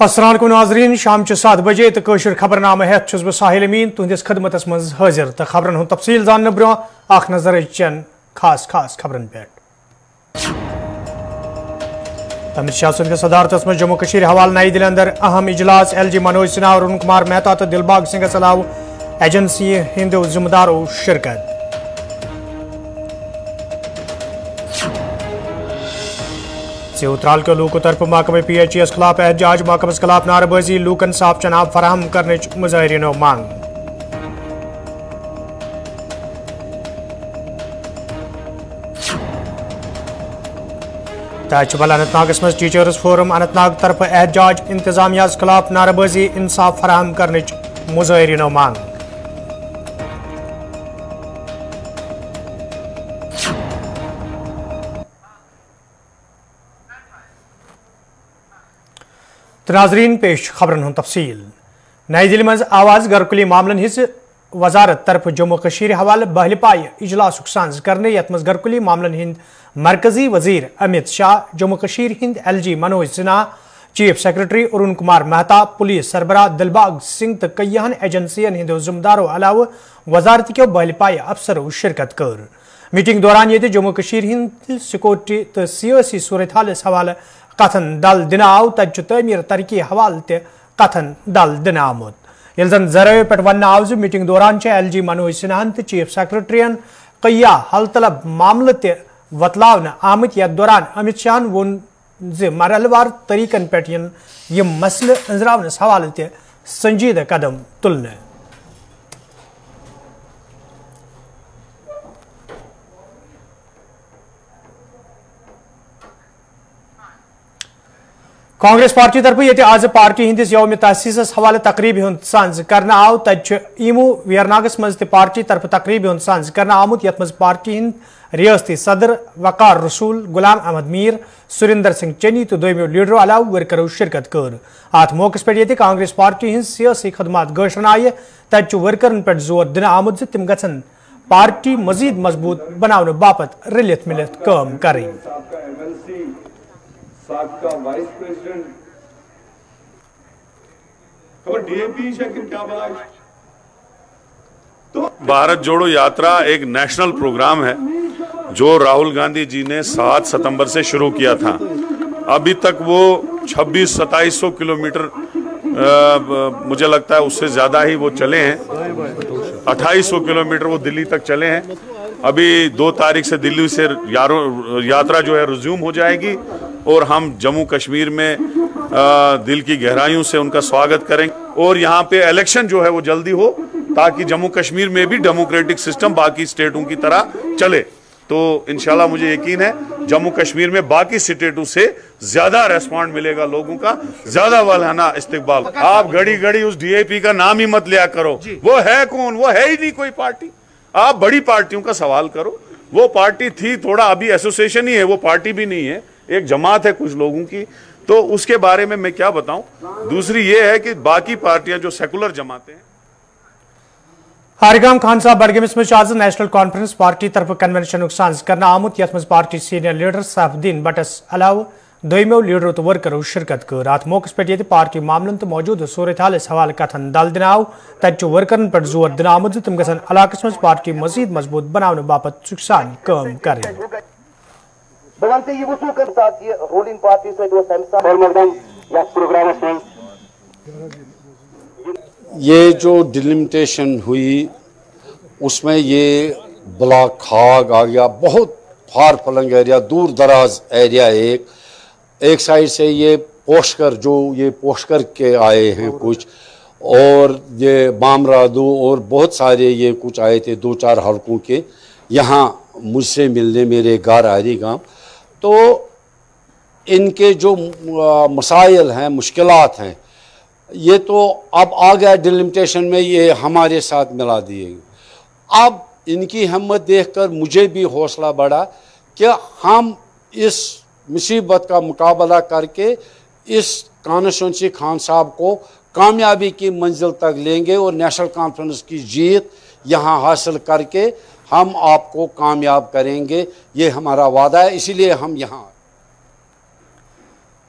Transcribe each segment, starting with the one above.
असलान नाजरीन शाम सात बजे तो कशर खबरनामा हेत बह साहिल अमीन तुंदिस खदमत मज हाजिर तो खबरन हूँ तफसील जान ब्रो अख नज़र चन खास खास खबरन पे अमित शाह सुंद सदारत में जम्मू कशीर हवाल नई दिल्ली अंदर अहम इजलास एल जी मनोज सिन्हा अरुण कुमार मेहता तो दिलबाग सिंह अलाव एजेंसी हिंद जिम्मेदारों शिरकत के लूक तरफ़ महकमे पी एच एस खिलाफ एहतजाज महकमस खिलाफ नारबाजी, लूकन साफ़ चनाब फराहम करने मुजाहरीन मांग। तहबल अनंतनाग मज टीचर्स फोरम, अनंतनाग तरफ़ एहतजाज इंतजामिया खिलाफ नारबाजी, इंसाफ फराहम करने मुजाहरीन मांग। तो नाजरीन पेश खबरन हूँ तफसील। नई दिल्ली मज आवाज़ गरकुली मामलन हिज वजारत तरफ़ जम्मू कशीर हवाले बहल पाए इजलास सांज मज गरकुली मामलन हिंद मरकजी वज़ीर Amit Shah, Jammu Kashir Hind L G Manoj Sinha, chief secretary Arun Kumar Mehta, police सरबराह Dilbag Singh तो कईहन एजेंसियन हिंद जिम्मेदारों अलाव वजारत के बहल पाए अफसरों शिरकत कर। मीटिंग दौरान ये जम्मू कशीर हिंद सिक्योरिटी तो सियासी सूरत हाल हवाले कथन दल दिन आव तत तमीर तरक्की हवाल तथन दल दिन आमुत ये जन पे वन आव मीटिंग दौरान एल जी मनोज सिन्हान तो चीफ सेक्रेटरियन कैया हल तलब मामल त ततलावन आमत यथ दौरान अमित शाह वोन मरहलवार तरीकन पे यम मसल अंजरावनस हवाले तंजीद कदम तुलने। कांग्रेस पार्टी तरफ़ ये आज पार्टी हंदिस यौम तहसीस हवाले तकरीब सांज कर आव तमू वेरनागस मज पार्टी तरफ़ तकरीब सांज कर आमुत ये पार्टी हंद रियासती सदर वकार रसूल गुलाम अहमद मीर, सुरिंदर सिंह चनी तो दोमो लीडरो अलाव वर्करों शिरकत कर। अत मौके पे ये कांग्रेस पार्टी हंद सियासी खदमात गशन आय तत वर्करन पे ज़ोर दिन आमुत तम ग पार्टी मजीद मज़बूत बनाने बापत रलित मिलित काम करें। साबका वाइस प्रेसिडेंट। खबर डीएपी शकील क्या बोला तो भारत जोड़ो यात्रा एक नेशनल प्रोग्राम है, जो राहुल गांधी जी ने 7 सितंबर से शुरू किया था। अभी तक वो 26 सताईस किलोमीटर मुझे लगता है उससे ज़्यादा ही वो चले हैं। 2800 किलोमीटर वो दिल्ली तक चले हैं। अभी दो तारीख से दिल्ली से यात्रा जो है रिज्यूम हो जाएगी। और हम जम्मू कश्मीर में आ, दिल की गहराइयों से उनका स्वागत करें। और यहाँ पे इलेक्शन जो है वो जल्दी हो ताकि जम्मू कश्मीर में भी डेमोक्रेटिक सिस्टम बाकी स्टेटों की तरह चले। तो इनशाला मुझे यकीन है जम्मू कश्मीर में बाकी स्टेटों से ज़्यादा रेस्पॉन्ड मिलेगा लोगों का ज़्यादा वालाना इस्तेबाल आप घड़ी घड़ी उस डीएपी का नाम ही मत लिया करो। वो है कौन? वो है ही नहीं कोई पार्टी। आप बड़ी पार्टियों का सवाल करो। वो पार्टी थी थोड़ा अभी एसोसिएशन ही है वो पार्टी भी नहीं है। एक जमात है कुछ लोगों की। तो उसके बारे में मैं क्या बताऊँ? दूसरी ये है कि बाकी पार्टियाँ जो सेकुलर जमाते हैं। हारिगाम खान साहब बडगमिस में आज नेशनल कॉन्फ्रेंस, पार्टी तरफ़ कन्वेंशन करना आमुत यथ पार्टी सीनियर लीडर सैफुद्दीन बटस अलाव दोमो लीडरों तो वर्करों शिरकत कर अत मौके पे पार्टी मामलन तो मौजूद सूरत हाल हवाले कथन दल दिन आव तत वर्करन पे ज़ोर दिन आमुद तुम मज पार्टी मजीद मज़बूत बनाने बापत सुखसान काम करें। ये जो डिलिमिटेशन हुई, उसमें ये ब्लॉक खाग आ गया बहुत फार फलंग एरिया दूर दराज एरिया एक। एक साइड से ये पोशकर जो ये पोशकर के आए हैं कुछ, और ये बामरादू, और बहुत सारे ये कुछ आए थे, दो चार हलकों के। यहाँ मुझसे मिलने मेरे घर आरी गाँव तो इनके जो मसाइल हैं मुश्किल हैं, ये तो अब आ गया डिलिमिटेशन में, ये हमारे साथ मिला दिए अब इनकी हिम्मत देखकर मुझे भी हौसला बढ़ा कि हम इस मुसीबत का मुकाबला करके इस कॉन्स्टिट्यूंसी खान साहब को कामयाबी की मंजिल तक लेंगे और नेशनल कॉन्फ्रेंस की जीत यहाँ हासिल करके हम आपको कामयाब करेंगे, ये हमारा वादा है, इसीलिए हम यहाँ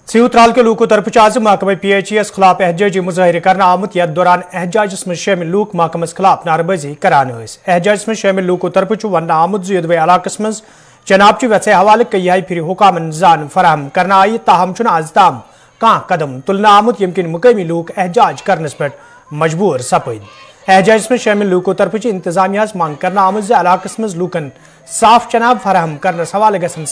त्राल के लूको तरफ़ महकमे पी एच एस खिलाफ एहजाजी मुजाहरे कर आमुत यथ दौरान एहजाजस में शामिल लूक महकमस खिलाफ नारबाजी करान एहजाजस में शामिल लूको तरफ़ वन आमुत जुदवे इलाकस मज जनाब वैसे हवाले कई फिर हुकामन जान फराहम कर आई, ताहम आज ताम। कदम तुलना आमुत यम किन मुकामी लूक एहजाज करनस पे मजबूर सपद एहजाज में शामिल लूको तरफ़ इंतजामिया मांग कर इलाकस मज लूकन साफ़ चनाब फराहम कर हवाल गसन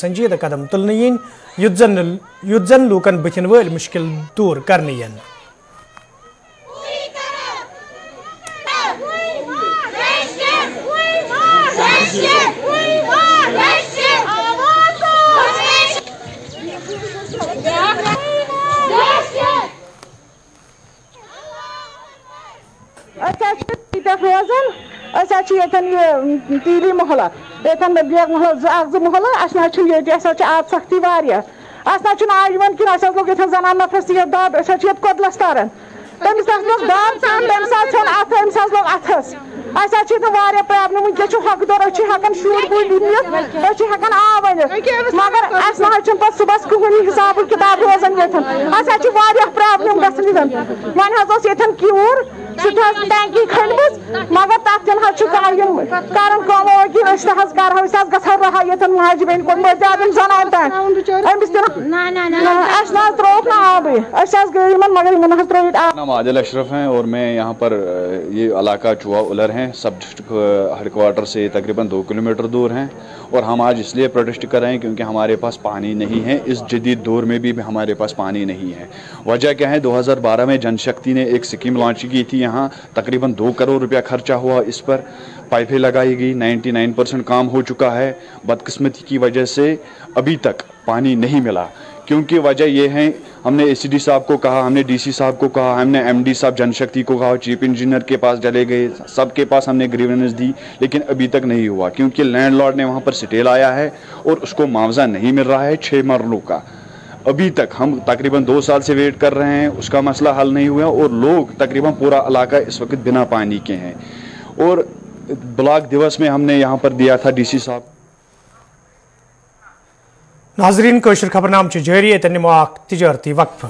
कदम तुलने yin यु लूकन बथिन वल मुश्किल दूर करने yin रोजान ये तीली मोहल्ला ये बेग मोहल्ला जो मोहल्ला अस ये आब सख्ती वारिया अस आजवन कि लोग जनान नफरस ये दब कोदलस तरन तमिस लोग दब तमिस लोग अथस अस प्रॉब्लम हक दौर हकान शुर बुल हेकान आ वन मगर अस ना सुबह कहून हिसाब किताब रोजान ये प्रॉब्लम गन वन क्यूर सह टैंकी खंडमज मगर तथ तम कर ना आब मगर नाम आदिल अशरफ हैं और मैं यहाँ पर ये इलाका चुआ उलर हैं सब हेडकोार्टर से तकरीबन दो किलोमीटर दूर हैं और हम आज इसलिए प्रोटेस्ट कर रहे हैं क्योंकि हमारे पास पानी नहीं है इस जदीद दौर में भी हमारे पास पानी नहीं है वजह क्या है 2012 में जनशक्ति ने एक स्कीम लॉन्च की थी यहाँ तकरीबन दो करोड़ रुपया खर्चा हुआ इस पर पाइपें लगाई गई 99 परसेंट काम हो चुका है। बदकिस्मती की वजह से अभी तक पानी नहीं मिला। क्योंकि वजह यह है, हमने एसीडी साहब को कहा, हमने डीसी साहब को कहा, हमने एमडी साहब जनशक्ति को कहा, चीफ इंजीनियर के पास चले गए। सबके पास हमने ग्रीवेंस दी, लेकिन अभी तक नहीं हुआ। क्योंकि लैंडलॉर्ड ने वहाँ पर स्टेल आया है और उसको मुआवजा नहीं मिल रहा है छः मरलों का। अभी तक हम तकरीबन दो साल से वेट कर रहे हैं, उसका मसला हल नहीं हुआ और लोग तकरीबन पूरा इलाका इस वक्त बिना पानी के हैं। और ब्लॉक दिवस में हमने यहाँ पर दिया था डीसी साहब। नाजरीन कोशर खबरनाम जारी तजरती वक्फ।